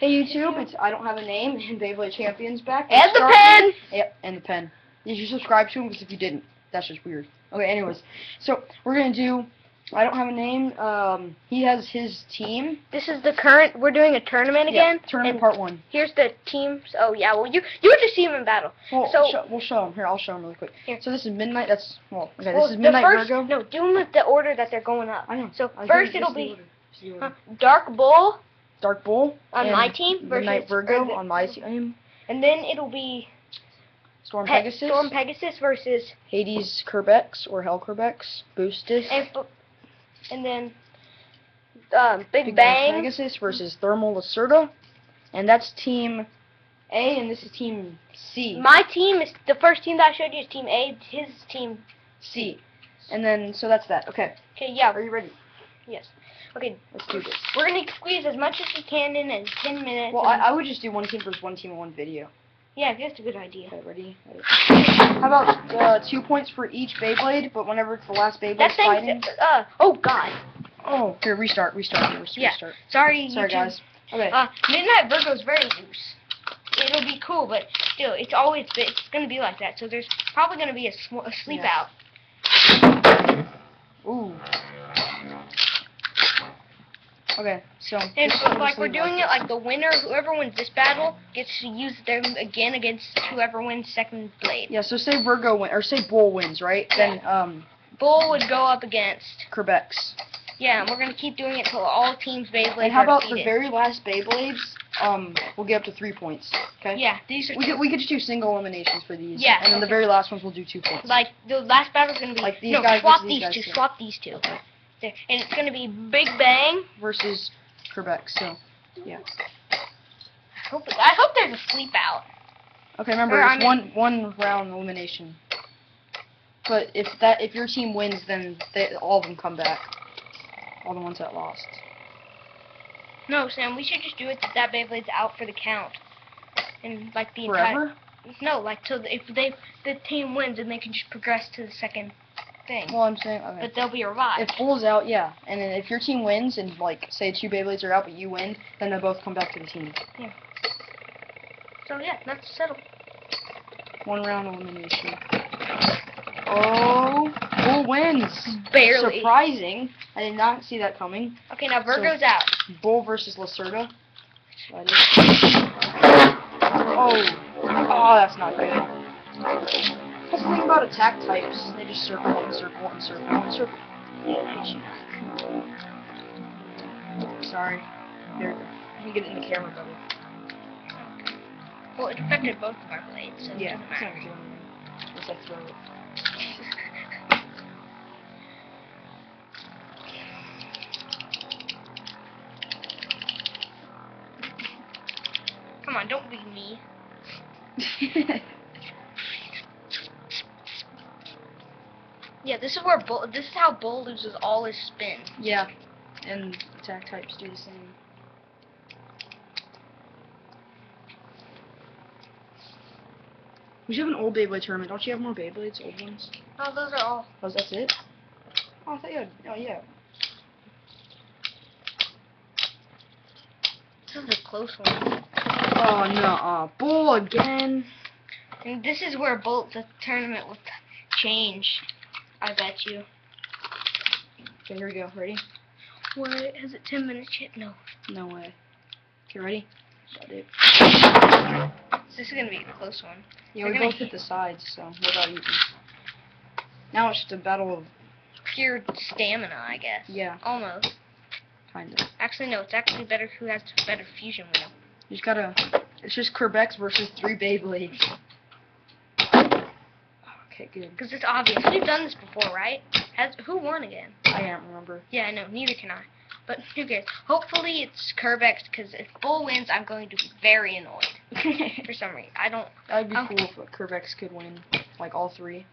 Hey YouTube, it's I don't have a name and Beyblade Champions back. And the pen! Yep, and the pen. Did you subscribe to him? Because if you didn't, that's just weird. Okay, anyways, so we're gonna do. I don't have a name. Um, he has his team. This is the current. We're doing a tournament Yeah, again. tournament part one. Here's the teams. Oh yeah. Well, you you just see them in battle. Well, So- show, we'll show him here. I'll show him really quick. Here. So this is midnight. That's well. Okay, well, this is the midnight first, Virgo. No, do them with the order that they're going up. I know. So I first it'll this is the be order. This is the huh. Dark Bull Dark Bull on my team versus Midnight Virgo on my team. and then it'll be Storm Pe- Pegasus. Storm Pegasus versus Hades Kerbecs or Hell Kerbecs. Boostus. and, and then um, Big, Big Bang. Pegasus versus Thermal Lacerta. And that's team A and this is team C. My team is the first team that I showed you is Team A. His Team. C. And then so that's that. Okay. Okay, yeah. Are you ready? Yes. Okay, Let's do this. we're gonna squeeze as much as we can in in ten minutes. Well, I, I would just do one team versus one team in one video. yeah, that's a good idea. Okay, ready? Ready. How about uh, two points for each Beyblade, but whenever it's the last Beyblade That fighting? uh oh god. Oh, here, restart, restart, restart. Yeah. restart. Sorry, Sorry, YouTube. guys. Okay. Uh, Midnight Virgo's very loose. It'll be cool, but still, it's always it's gonna be like that. So there's probably gonna be a, sw- a sleep Yeah. out. Ooh. Okay, so. And but, like we're doing it like the winner, whoever wins this battle, gets to use them again against whoever wins second blade. Yeah, so say Virgo win, or say Bull wins, right? Then um, Bull would go up against. Kerbecs. Yeah, and we're gonna keep doing it till all teams Beyblades And how about the defeated. very last Beyblades? Um, we'll get up to three points. Okay. Yeah, these are We could we could just do single eliminations for these. Yeah, And then the very last ones we'll do two points. like the last battle's gonna be Like these no guys swap these these guys, two, swap these two. There. And it's gonna be Big Bang. versus Quebec. So. I hope I hope there's a sleep out. Okay, remember Or, I it's mean- one one round elimination. But if that if your team wins, then they, all of them come back. All the ones that lost. No, Sam, we should just do it that that Beyblade's out for the count. And like the entire Forever? No, like so that if they the team wins and they can just progress to the second thing. Well, I'm saying okay. but they'll be revived. If Bull's out, yeah. And then if your team wins and like say two Beyblades are out but you win, then they both come back to the team. Yeah. So yeah, that's settled. One round elimination. Oh, Bull wins. Barely. Surprising. I did not see that coming. Okay, now Virgo's out. Bull versus Lacerta. Oh, oh, that's not good. That's the thing about attack types. They just circle and circle and circle and circle. Sorry. There. Let me get it in the camera better. Well, it affected both of our blades, so Yeah, it it's doesn't matter. doing anything. Unless I throw it. Come on, don't be me. Yeah, this is where Bull. This is how Bull loses all his spin. yeah, and attack types do the same. We should have an old Beyblade tournament. Don't you have more Beyblades, old ones? Oh, those are all. Oh, that's it? Oh, I thought you had. Oh, yeah. This is a close one. Oh, no. Uh, Bull again. And this is where Bull the tournament will change. I bet you. Okay, here we go. Ready? What? Has it ten minutes yet? No. No way. Okay, ready? Got it. This is gonna be a close one. Yeah, They're we gonna both hit the sides, so what about you? Now it's just a battle of. Pure stamina, I guess. Yeah, Almost. kind of. Actually, no. It's actually better who has better fusion wheel. You just gotta. It's just Kerbecs versus three Beyblades. Okay, good. Because it's obvious. We've done this before, right? Has who won again? I can't remember. Yeah, I know. Neither can I. But who cares? Hopefully it's Kerbecs, because if Bull wins, I'm going to be very annoyed for some reason. I don't. That'd be Um, cool if Kerbecs could win, like all three.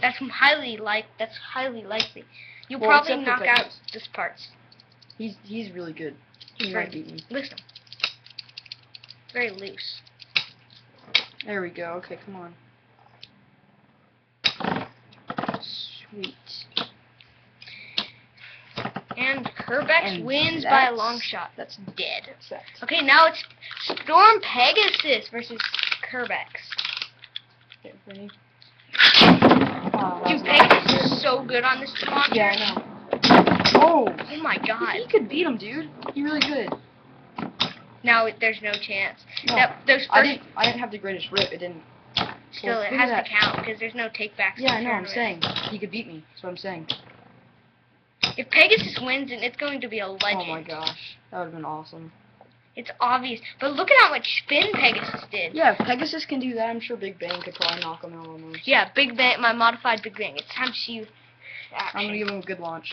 That's highly like. That's highly likely. You'll Well, probably knock out this parts. He's he's really good. He might beat me. Listen. Very loose. There we go. Okay, come on. Sweet. And Kerbecs And wins by a long shot. That's Dead. that. Okay, now it's Storm Pegasus versus Kerbecs. Okay, ready? Oh, Dude, Pegasus good. is so good on this launcher. Yeah, I know. Oh, Oh my god. he could beat him, dude. He really good. Now there's no chance. No, That those I didn't. I didn't have the greatest rip. It didn't. Still it has at to count because there's no takebacks. Yeah, I know. I'm saying he could beat me. That's what I'm saying. If Pegasus wins, then it's going to be a oh legend. Oh my gosh, that would have been awesome. It's obvious. But look at how much spin Pegasus did. Yeah, if Pegasus can do that, I'm sure Big Bang could probably knock him out almost. Yeah, Big Bang, my modified Big Bang. It's time to see you. I'm gonna give him a good launch.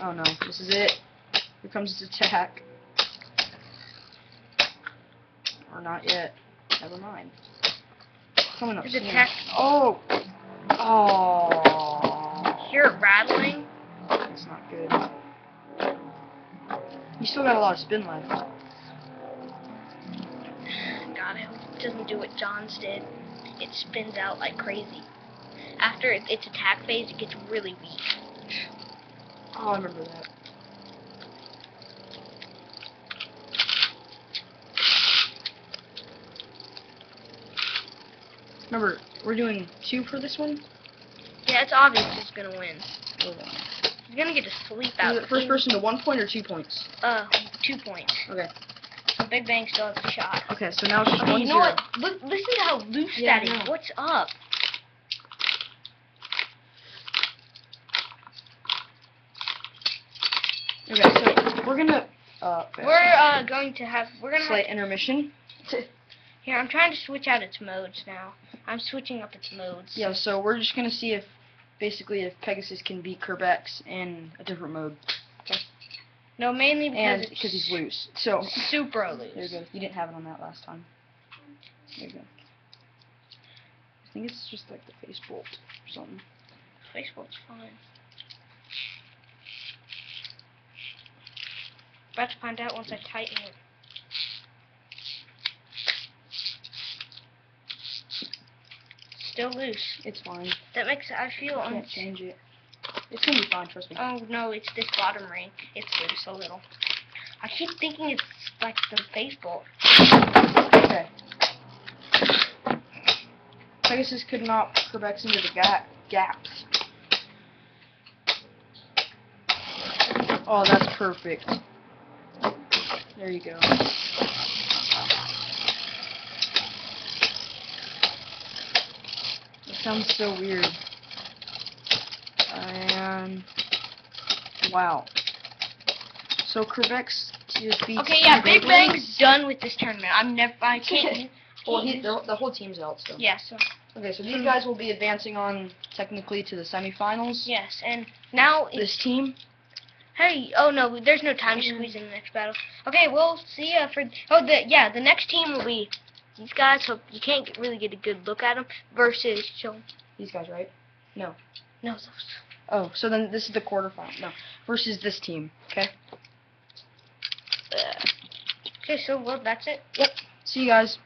Oh no, this is it. Here comes his attack. Or not yet. Never mind. Coming up His soon. attack- Oh! Oh! Hear it rattling. That's not good. You still got a lot of spin left. God, I hope it doesn't do what John's did. It spins out like crazy. After its attack phase, it gets really weak. Oh, I remember that. Remember, we're doing two for this one? Yeah, it's obvious who's gonna win. He's gonna get to sleep Is out. it first person to one point or two points? Uh, two points. Okay. So Big Bang still has a shot. Okay, so now it's just Okay, one you know zero. what? Look, listen to how loose Yeah, that is. What's up? Okay, so we're gonna uh We're uh going to have. We're gonna slight intermission. here. I'm trying to switch out its modes now. I'm switching up its modes. Yeah, so we're just gonna see if basically if Pegasus can beat Kerbecs in a different mode. Okay. No, mainly because And because he's loose. So super loose. There you go. You didn't have it on that last time. There you go. I think it's just like the face bolt or something. Face bolt's fine. About to find out once I tighten it. Still loose. It's fine. That makes I feel I can't change it. It's gonna be fine, trust me. Oh no, it's this bottom ring. It's loose a little. I keep thinking it's like the face bolt. Okay. Pegasus could knock Kerbecs into the ga- gaps. Oh, that's perfect. There you go. Sounds so weird. And wow. So Kerbecs defeats. Okay, yeah, Big Bang's done with this tournament. I'm never. I can't. Well, can't he, the, the whole team's out So. yeah. So Okay, so these guys will be advancing on technically to the semifinals. yes, and now it's This team. Hey, oh no, there's no time mm-hmm. to squeeze in the next battle. Okay, we'll see ya for. Oh, the yeah, the next team will be these guys. So you can't get, really get a good look at them versus. So These guys, right? no, No, those. Oh, so then this is the quarterfinal. No, versus this team. Okay. Uh, okay, so well, that's it. Yep. See you guys.